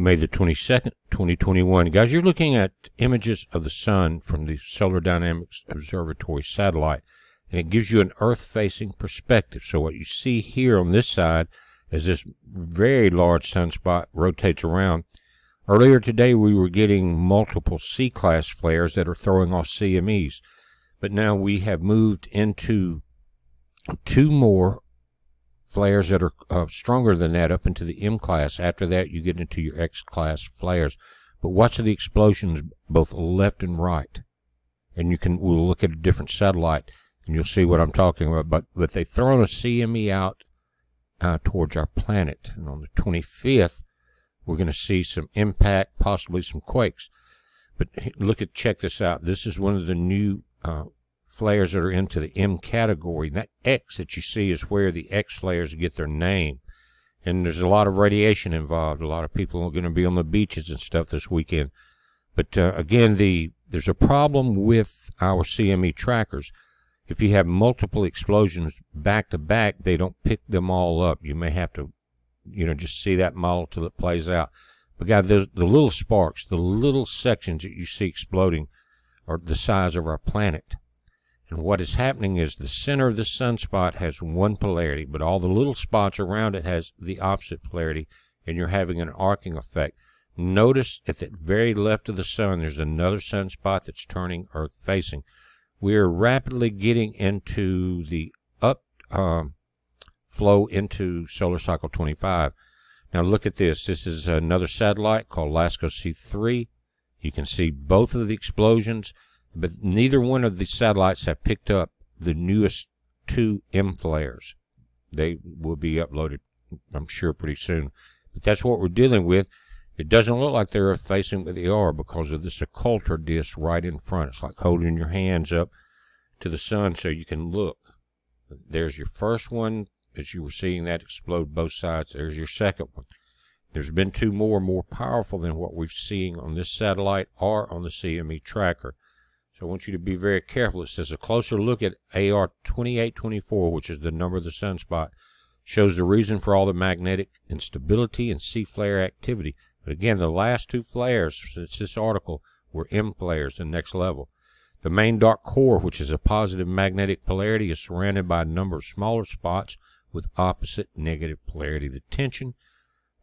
May the 22nd, 2021. Guys, you're looking at images of the sun from the Solar Dynamics Observatory satellite, and it gives you an Earth facing perspective. So, what you see here on this side is this very large sunspot rotates around. Earlier today, we were getting multiple C class flares that are throwing off CMEs, but now we have moved into two more flares that are uh, stronger than that up into the M class. After that, you get into your X class flares. But watch the explosions both left and right. And you can, we'll look at a different satellite and you'll see what I'm talking about. But, but they've thrown a CME out uh, towards our planet. And on the 25th, we're going to see some impact, possibly some quakes. But look at, check this out. This is one of the new uh, flares that are into the M category. And that X that you see is where the X flares get their name. And there's a lot of radiation involved. A lot of people are going to be on the beaches and stuff this weekend. But uh, again, the there's a problem with our CME trackers. If you have multiple explosions back to back, they don't pick them all up. You may have to, you know, just see that model till it plays out. But guys, the little sparks, the little sections that you see exploding, are the size of our planet. And what is happening is the center of the sunspot has one polarity, but all the little spots around it has the opposite polarity, and you're having an arcing effect. Notice at the very left of the sun, there's another sunspot that's turning Earth facing. We are rapidly getting into the up um, flow into solar cycle 25. Now look at this. This is another satellite called LASCO C3. You can see both of the explosions but neither one of the satellites have picked up the newest two M flares. They will be uploaded, I'm sure, pretty soon. But that's what we're dealing with. It doesn't look like they're facing, but they are because of this occulter disc right in front. It's like holding your hands up to the sun so you can look. There's your first one, as you were seeing that explode both sides. There's your second one. There's been two more more powerful than what we've seen on this satellite or on the CME tracker. So I want you to be very careful. It says a closer look at AR 2824, which is the number of the sunspot, shows the reason for all the magnetic instability and C flare activity. But again, the last two flares since this article were M flares, the next level. The main dark core, which is a positive magnetic polarity, is surrounded by a number of smaller spots with opposite negative polarity. The tension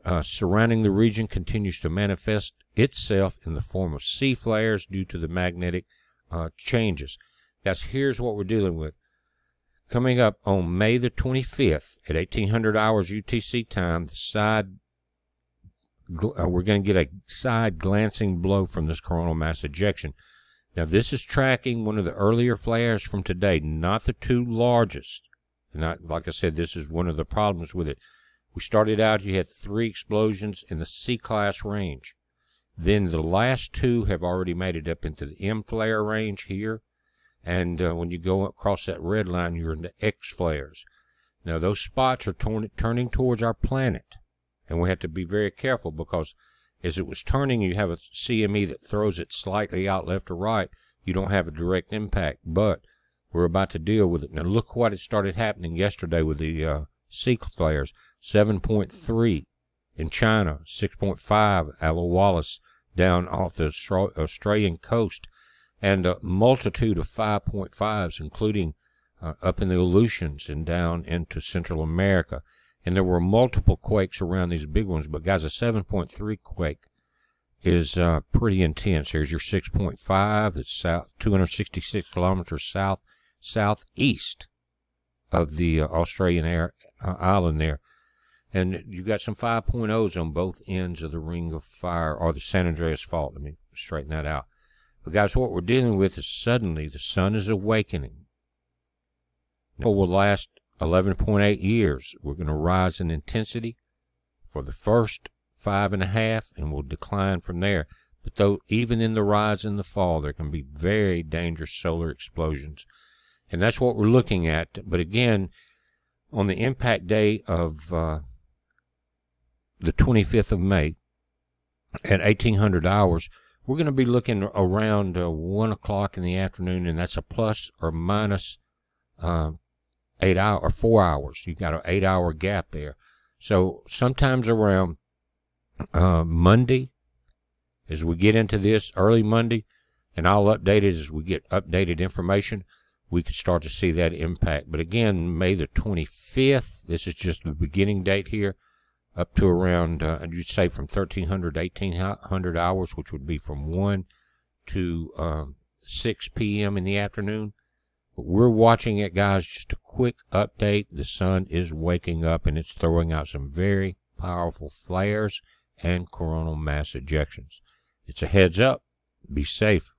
uh, surrounding the region continues to manifest itself in the form of C flares due to the magnetic uh, changes. That's here's what we're dealing with. Coming up on May the 25th at 1800 hours UTC time, the side uh, we're going to get a side glancing blow from this coronal mass ejection. Now, this is tracking one of the earlier flares from today, not the two largest. Not like I said, this is one of the problems with it. We started out, you had three explosions in the C class range. Then the last two have already made it up into the M flare range here. And uh, when you go across that red line, you're in the X flares. Now, those spots are torn, turning towards our planet. And we have to be very careful because as it was turning, you have a CME that throws it slightly out left or right. You don't have a direct impact, but we're about to deal with it. Now, look what it started happening yesterday with the uh, C flares 7.3 in China, 6.5 Aloe Wallace down off the Australian coast, and a multitude of 5.5s, including uh, up in the Aleutians and down into Central America. And there were multiple quakes around these big ones, but guys, a 7.3 quake is uh, pretty intense. There's your 6.5 that's south, 266 kilometers south southeast of the uh, Australian air, uh, island there. And you've got some 5.0s on both ends of the ring of fire, or the San Andreas fault. Let me straighten that out. But guys, what we're dealing with is suddenly the sun is awakening. Now, will last 11.8 years. We're going to rise in intensity for the first five and a half, and will decline from there. But though even in the rise and the fall, there can be very dangerous solar explosions. And that's what we're looking at. But again, on the impact day of uh, the 25th of May at 1800 hours, we're going to be looking around uh, 1 o'clock in the afternoon, and that's a plus or minus, uh, 8 hour or 4 hours. You've got an 8 hour gap there. So sometimes around uh, Monday, as we get into this early Monday, and I'll update it as we get updated information, we can start to see that impact. But again, May the 25th, this is just the beginning date here, up to around, uh, you'd say from 1300 to 1800 hours, which would be from 1 to um, 6 p.m. in the afternoon. But we're watching it, guys. Just a quick update. The sun is waking up and it's throwing out some very powerful flares and coronal mass ejections. It's a heads up. Be safe.